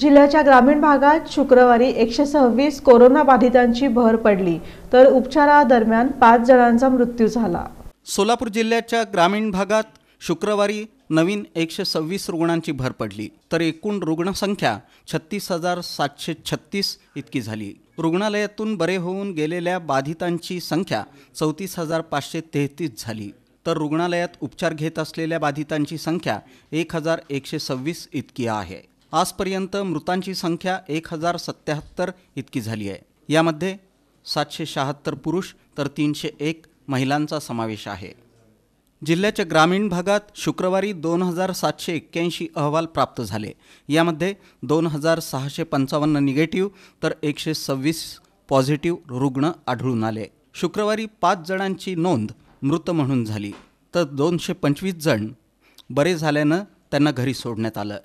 जिल्ह्याच्या ग्रामीण भागात शुक्रवारी एकशे सव्वीस कोरोना बाधितांची भर पडली तर उपचारादरम्यान पाच जणांचा मृत्यू झाला. सोलापूर जिल्ह्याच्या ग्रामीण भागात शुक्रवारी नवीन एकशे सव्वीस रुग्णांची भर पडली तर एकूण रुग्णसंख्या छत्तीस हजार सातशे छत्तीस इतकी झाली. रुग्णालयातून बरे होऊन गेलेल्या बाधितांची संख्या चौतीस हजार पाचशे तेहतीस झाली तर रुग्णालयात उपचार घेत असलेल्या बाधितांची संख्या एक हजार एकशे सव्वीस इतकी आहे. आजपर्यंत मृतांची संख्या एक हजार सत्याहत्तर इतकी झाली आहे. यामध्ये सातशे शहात्तर पुरुष तर तीनशे एक महिलांचा समावेश आहे. जिल्ह्याच्या ग्रामीण भागात शुक्रवारी दोन हजार सातशे एक्क्याऐंशी अहवाल प्राप्त झाले. यामध्ये दोन हजार सहाशे पंचावन्न निगेटिव्ह तर एकशे सव्वीस पॉझिटिव्ह रुग्ण आढळून आले. शुक्रवारी पाच जणांची नोंद मृत म्हणून झाली. तर दोनशे पंचवीस जण बरे झाल्यानं त्यांना घरी सोडण्यात आलं.